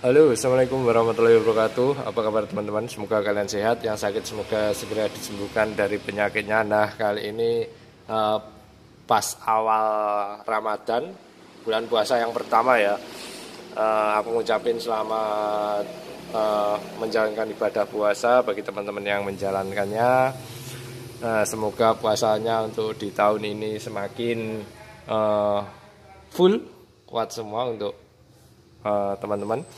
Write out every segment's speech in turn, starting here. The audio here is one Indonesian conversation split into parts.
Halo, Assalamualaikum warahmatullahi wabarakatuh. Apa kabar teman-teman? Semoga kalian sehat. Yang sakit semoga segera disembuhkan dari penyakitnya. Nah, kali ini uh, pas awal Ramadan Bulan puasa yang pertama ya uh, Aku ngucapin selamat uh, menjalankan ibadah puasa Bagi teman-teman yang menjalankannya. Nah, semoga puasanya untuk di tahun ini semakin uh, full, kuat semua untuk teman-teman uh,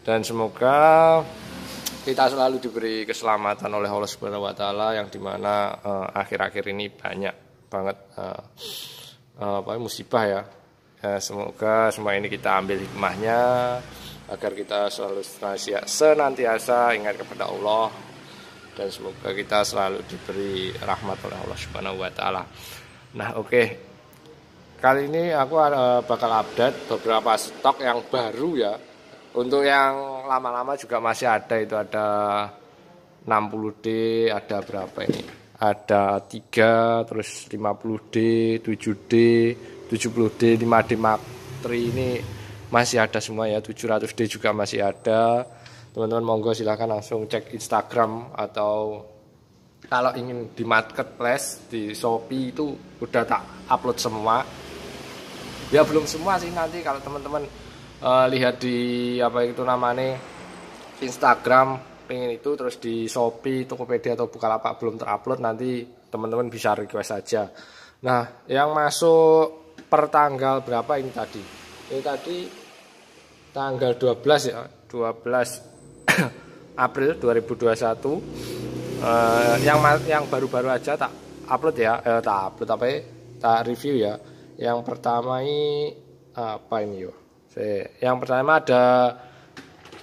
dan semoga kita selalu diberi keselamatan oleh Allah Subhanahu wa taala yang di mana uh, akhir-akhir ini banyak banget uh, uh, apa musibah ya. ya semoga semua ini kita ambil hikmahnya agar kita selalu senantiasa ingat kepada Allah dan semoga kita selalu diberi rahmat oleh Allah Subhanahu wa taala. Nah, oke. Okay. Kali ini aku uh, bakal update beberapa stok yang baru ya. Untuk yang lama-lama juga masih ada itu ada 60D, ada berapa ini? Ada 3, terus 50D, 7D, 70D, 5D Mark 3 ini masih ada semua ya. 700D juga masih ada. Teman-teman monggo silahkan langsung cek Instagram atau kalau ingin di marketplace di Shopee itu udah tak upload semua ya belum semua sih nanti kalau teman-teman uh, lihat di apa itu namanya Instagram pengen itu terus di Shopee, Tokopedia atau Bukalapak belum terupload nanti teman-teman bisa request saja. Nah, yang masuk per tanggal berapa ini tadi? Ini tadi tanggal 12 ya, 12 April 2021. Uh, yang yang baru-baru aja tak upload ya, eh, tak upload apa ya, tak review ya. Yang pertama ini apa ini yo? Yang pertama ada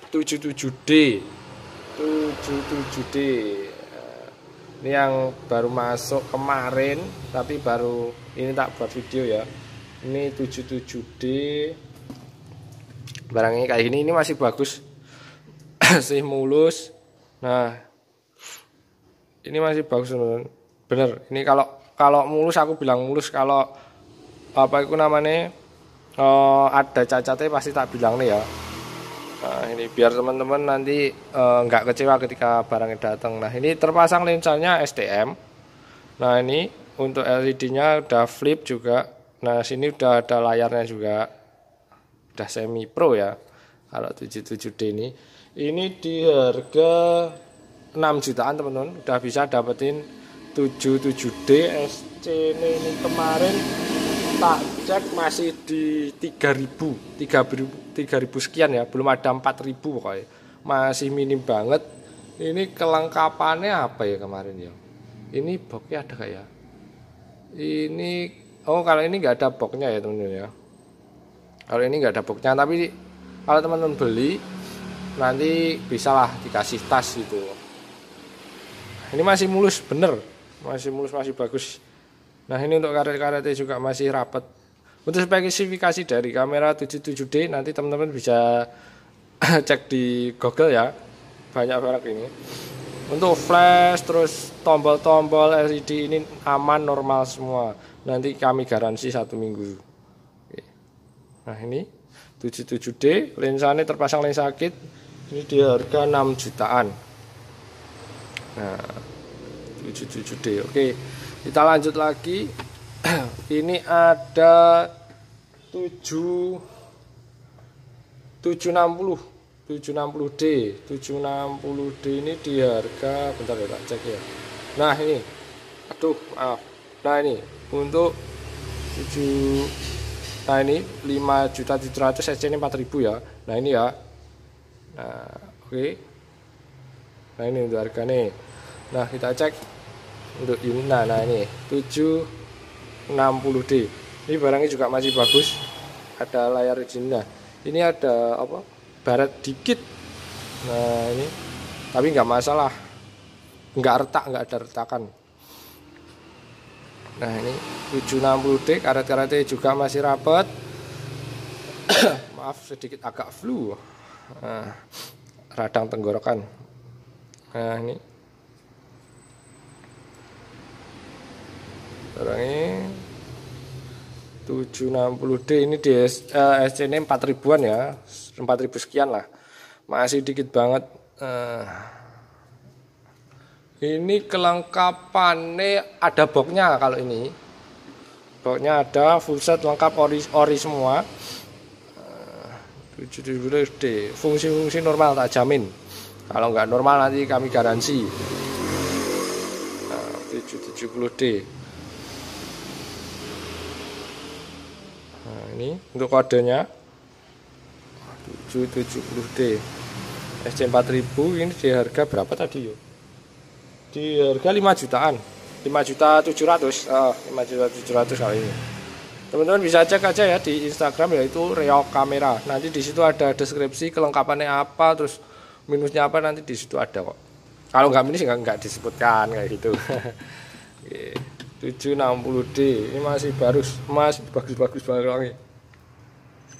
77D. 77D. Ini yang baru masuk kemarin tapi baru ini tak buat video ya. Ini 77D. Barang ini kayak gini ini masih bagus. masih mulus. Nah, ini masih bagus bener. Ini kalau kalau mulus aku bilang mulus kalau apa itu namanya uh, ada cacatnya pasti tak bilang nih ya. Nah ini biar teman-teman nanti uh, nggak kecewa ketika barangnya datang. Nah ini terpasang lensanya STM nah ini untuk LED nya udah flip juga. Nah sini udah ada layarnya juga. Udah semi pro ya kalau 77D ini. Ini di harga 6 jutaan teman-teman. Udah bisa dapetin 77D SC ini kemarin tak cek masih di 3000 3000 3000 sekian ya belum ada 4000 pokoknya. Masih minim banget. Ini kelengkapannya apa ya kemarin ya? Ini boxnya ada kayak ya? Ini oh kalau ini nggak ada boxnya ya teman-teman ya. Kalau ini nggak ada boxnya tapi kalau teman-teman beli nanti bisalah dikasih tas itu ini masih mulus bener. Masih mulus masih bagus Nah ini untuk karet-karetnya juga masih rapat. Untuk spesifikasi dari kamera 77D nanti teman-teman bisa cek di Google ya. Banyak merek ini. Untuk flash terus tombol-tombol LED ini aman normal semua. Nanti kami garansi satu minggu. Nah ini 77D lensanya terpasang lensa kit ini di harga 6 jutaan. Nah 77D oke. Kita lanjut lagi. Ini ada 7 760 760D 760D ini di harga bentar ya tak cek ya. Nah ini. Aduh maaf. Nah ini. Untuk 7 nah ini 5 juta 700 SC ini 4000 ya. Nah ini ya. Nah oke. Okay. nah ini untuk harga nih nah kita cek untuk ini nah, nah ini 760D ini barangnya juga masih bagus. Ada layar nah ini ada apa? Barat dikit. Nah ini. Tapi nggak masalah. Nggak retak nggak ada retakan. Nah ini 760D karet-karetnya juga masih rapat. Maaf sedikit agak flu. Nah, radang tenggorokan. Nah ini ini 760D ini di uh, SC ini 4000an ya. 4000 sekian lah. Masih dikit banget. Uh, ini kelengkapannya ada boxnya kalau ini. Boxnya ada full set lengkap ori ori semua. 70D eh, fungsi-fungsi normal tak jamin. Kalau nggak normal nanti kami garansi. Nah, 770D nah ini untuk kodenya. 770D SC4000 ini di harga berapa tadi yuk di harga 5 jutaan. 5 juta 700 oh, 5 juta 700 kali ini. Teman-teman bisa cek aja ya di Instagram yaitu Reok Kamera. Nanti di situ ada deskripsi kelengkapannya apa terus minusnya apa nanti di situ ada kok. Kalau nggak minus nggak nggak disebutkan kayak gitu 760D ini masih baru masih bagus-bagus banget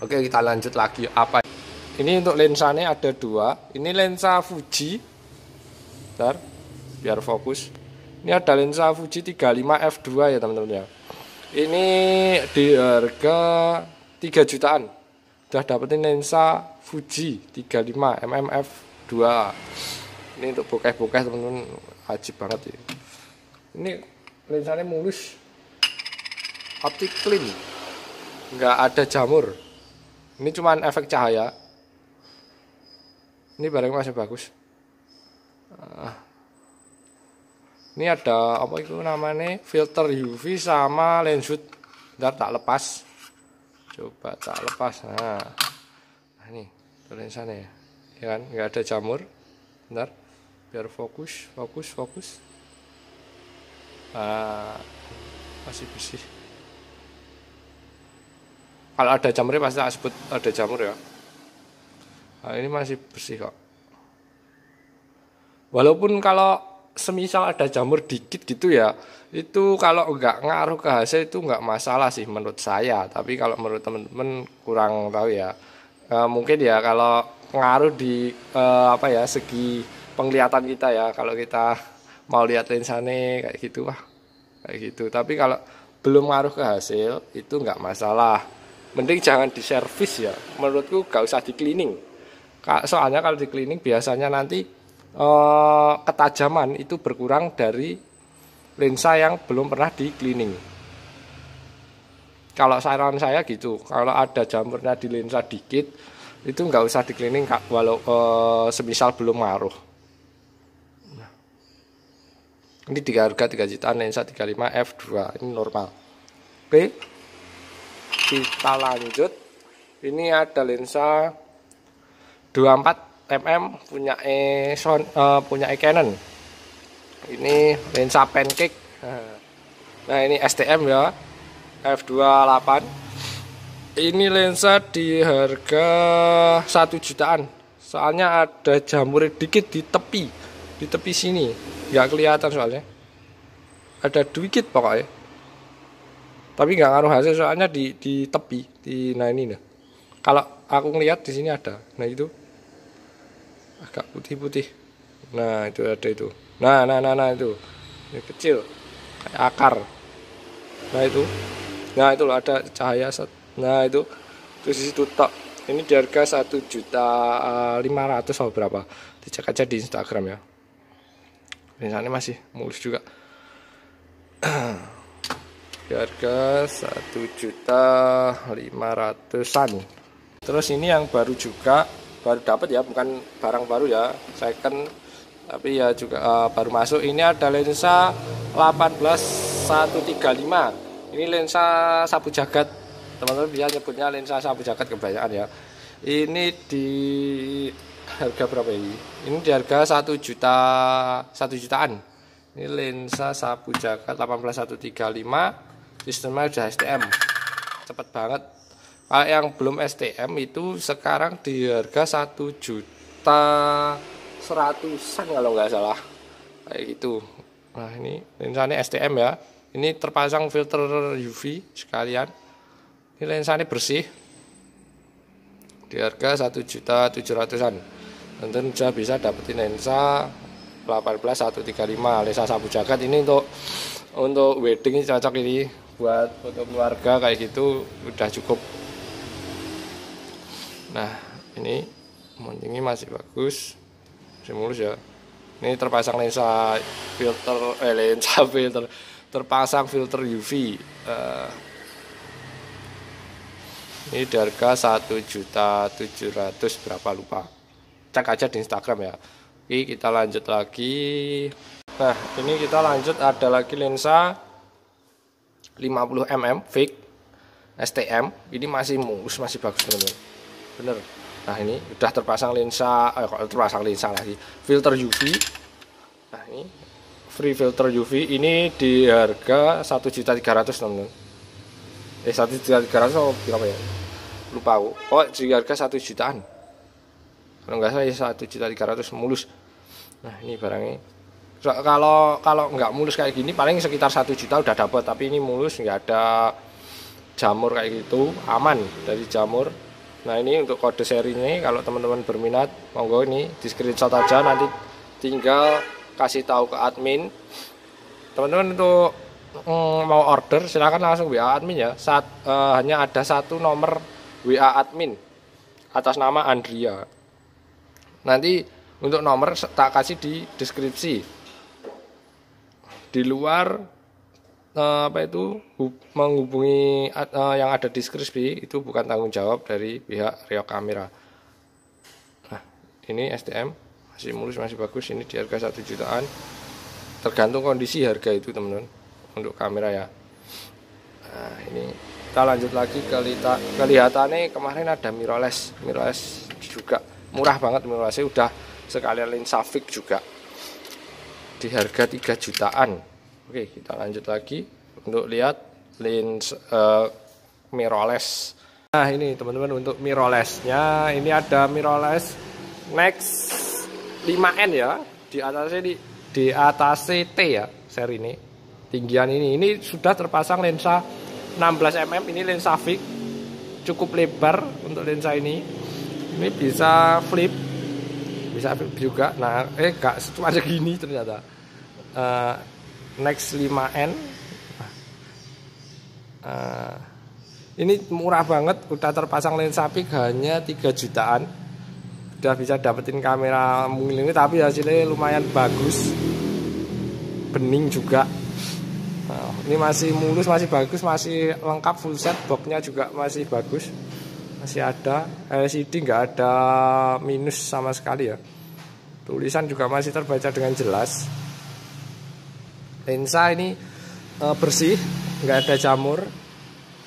oke kita lanjut lagi. Apa? Ini untuk lensanya ada dua. Ini lensa Fuji. Bentar biar fokus. Ini ada lensa Fuji 35 f2 ya teman-teman ya. Ini di harga 3 jutaan. Udah dapetin lensa Fuji 35 mm f2 ini untuk bokeh-bokeh teman-teman. Wajib banget ya. Ini lensanya mulus optik clean nggak ada jamur ini cuman efek cahaya ini barang masih bagus ah. Ini ada apa itu namanya filter UV sama lensut. Ntar tak lepas. Coba tak lepas. Nah, nah ini lensanya ya. Ya kan, nggak ada jamur. Ntar biar fokus, fokus, fokus. Nah, masih bersih. Kalau ada jamurnya pasti tak sebut ada jamur ya. Nah, ini masih bersih kok. Walaupun kalau semisal ada jamur dikit gitu ya itu kalau enggak ngaruh ke hasil itu enggak masalah sih menurut saya tapi kalau menurut teman-teman kurang tahu ya e, mungkin ya kalau pengaruh di e, apa ya segi penglihatan kita ya kalau kita mau lihat lensane kayak gitu wah kayak gitu. Tapi kalau belum ngaruh ke hasil itu enggak masalah. Mending jangan diservis ya. Menurutku gak usah di cleaning soalnya kalau di cleaning biasanya nanti eh, ketajaman itu berkurang dari lensa yang belum pernah di cleaning. Kalau saran saya gitu, kalau ada jamurnya di lensa dikit, itu nggak usah di cleaning walau eh, semisal belum ngaruh. Nah. Ini di harga 3 jutaan lensa 35 f2 ini normal. Oke. Kita lanjut. Ini ada lensa 24 mm punya e son uh, punya e Canon ini lensa pancake nah ini STM ya f28 ini lensa di harga satu jutaan soalnya ada jamur dikit di tepi di tepi sini. Nggak kelihatan soalnya. Ada dikit pokoknya. Tapi nggak ngaruh hasil soalnya di di tepi di nah ini nih. Kalau aku ngeliat di sini ada. Nah itu. Agak putih-putih. Nah itu ada itu. Nah nah nah nah itu. Ini kecil. Kayak akar. Nah itu. Nah itu loh ada cahaya nah itu. Terus situ tok. Ini di harga satu juta eh, lima ratus atau berapa? Dicek aja di Instagram ya misalnya masih mulus juga. Di harga satu juta lima ratusan. Terus ini yang baru juga baru dapat ya bukan barang baru ya second. Tapi ya juga uh, baru masuk. Ini ada lensa 18135 ini lensa sapu jagat. Teman-teman biar nyebutnya lensa sapu jagat kebanyakan ya. Ini di harga berapa ini? Ini di harga 1 juta 1 jutaan. Ini lensa sapu jagat 18135 sistemnya udah STM cepet banget. Kalau yang belum STM itu sekarang di harga satu juta seratusan kalau nggak salah. Kayak gitu. Nah ini lensanya STM ya. Ini terpasang filter UV sekalian. Ini lensanya bersih. Di harga satu juta tujuh ratusan tentu sudah bisa dapetin lensa 18135 lensa sabu jagat ini untuk untuk wedding cocok ini. Buat foto keluarga kayak gitu udah cukup. Nah ini ini masih bagus. Masih mulus ya. Ini terpasang lensa filter eh lensa filter terpasang filter UV uh, ini di harga satu juta tujuh ratus berapa lupa cek aja di Instagram ya. Oke kita lanjut lagi. Nah ini kita lanjut. Ada lagi lensa 50 mm fake STM ini masih mulus masih bagus teman-teman. Bener. Nah ini udah terpasang lensa eh kok terpasang lensa lagi? Filter UV nah ini free filter UV ini di harga satu juta tiga ratus teman-teman. Eh satu juta tiga ratus oh berapa ya? Lupa aku. Oh di harga satu jutaan kalau nggak salah ya satu juta tiga ratus mulus nah ini barangnya kalau kalau nggak mulus kayak gini paling sekitar satu juta udah dapat tapi ini mulus nggak ada jamur kayak gitu aman dari jamur Nah ini untuk kode serinya kalau teman-teman berminat monggo ini di screenshot aja nanti tinggal kasih tahu ke admin. Teman-teman untuk mm, mau order silahkan langsung WA admin ya. Saat uh, hanya ada satu nomor WA admin atas nama Andria. Nanti untuk nomor tak kasih di deskripsi. Di luar uh, apa itu menghubungi uh, yang ada di deskripsi itu bukan tanggung jawab dari pihak Rio Kamera. Nah, ini STM masih mulus masih bagus ini di harga satu jutaan. Tergantung kondisi harga itu teman-teman untuk kamera ya. Nah, ini kita lanjut lagi ke lita, kelihatannya kemarin ada mirrorless, mirrorless juga murah banget mirrorlessnya udah sekalian lensa fix juga di harga 3 jutaan Oke, kita lanjut lagi untuk lihat lens uh, mirrorless. Nah, ini teman-teman untuk mirrorlessnya, ini ada mirrorless Next 5N ya. Di atasnya di di atas T ya, seri ini. Tinggian ini ini sudah terpasang lensa 16 mm, ini lensa fix. Cukup lebar untuk lensa ini. Ini bisa flip. Bisa flip juga. Nah, eh gak cuma segini ternyata. Uh, Next 5N uh, ini murah banget udah terpasang lensa pik hanya 3 jutaan udah bisa dapetin kamera mungil ini tapi hasilnya lumayan bagus bening juga nah, ini masih mulus masih bagus masih lengkap full set boxnya juga masih bagus masih ada. LCD nggak ada minus sama sekali ya. Tulisan juga masih terbaca dengan jelas. Lensa ini uh, bersih nggak ada jamur.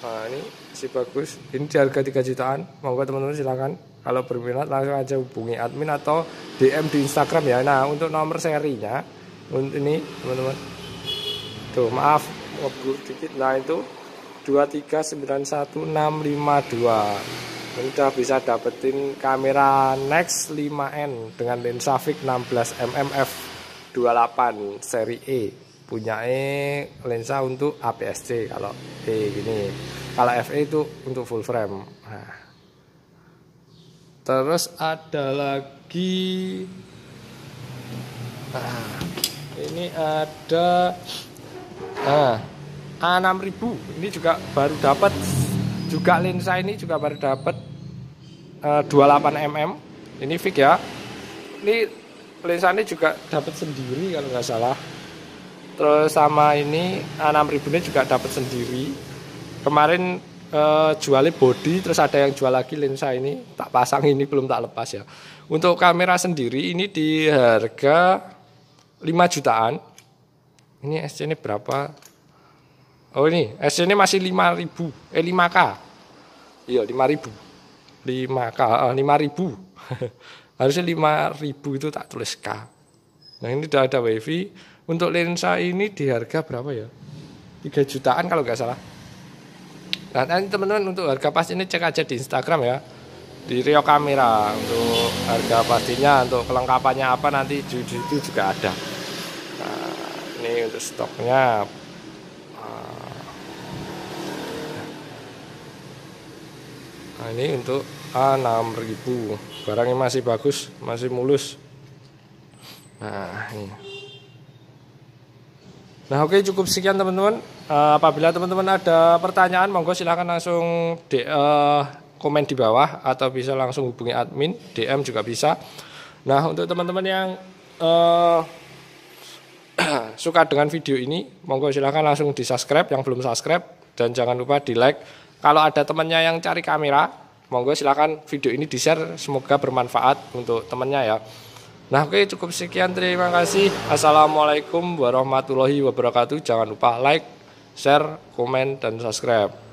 Nah ini si bagus. Ini di harga 3 jutaan. Monggo teman-teman silakan. Kalau berminat langsung aja hubungi admin atau DM di Instagram ya. Nah untuk nomor serinya ini teman-teman. Tuh maaf ngobrol dikit. Nah itu 2391652 udah bisa dapetin kamera Nex 5N dengan lensa fix 16 mm f28 seri E. Punya E lensa untuk APS-C kalau E gini. Kalau FE itu untuk full frame. Nah. terus ada lagi. Nah, ini ada nah, A6000 ini juga baru dapat. Juga lensa ini juga baru dapat uh, 28 mm ini fix ya. Ini lensa ini juga dapat sendiri kalau nggak salah. Terus sama ini A6000 ini juga dapat sendiri. Kemarin eh, jualnya body terus ada yang jual lagi lensa ini. Tak pasang ini belum tak lepas ya. Untuk kamera sendiri ini di harga 5 jutaan. Ini SC ini berapa oh ini SC ini masih 5000 eh 5K iya 5000 5K eh, 5000 harusnya 5000 itu tak tulis K nah ini udah ada wifi untuk lensa ini di harga berapa ya? 3 jutaan kalau nggak salah. Nah, nanti teman-teman untuk harga pasti ini cek aja di Instagram ya. Di Rio Kamera untuk harga pastinya, untuk kelengkapannya apa nanti itu juga ada. Nah, ini untuk stoknya. Nah, ini untuk A6000. Barangnya masih bagus, masih mulus. Nah, ini. Nah oke cukup sekian teman-teman. Uh, apabila teman-teman ada pertanyaan, monggo silahkan langsung di, uh, komen di bawah atau bisa langsung hubungi admin, DM juga bisa. Nah, untuk teman-teman yang uh, suka dengan video ini, monggo silahkan langsung di subscribe yang belum subscribe dan jangan lupa di like. Kalau ada temannya yang cari kamera, monggo silahkan video ini di share, semoga bermanfaat untuk temannya ya. Nah oke cukup sekian terima kasih. Assalamualaikum warahmatullahi wabarakatuh. Jangan lupa like, share, komen, dan subscribe.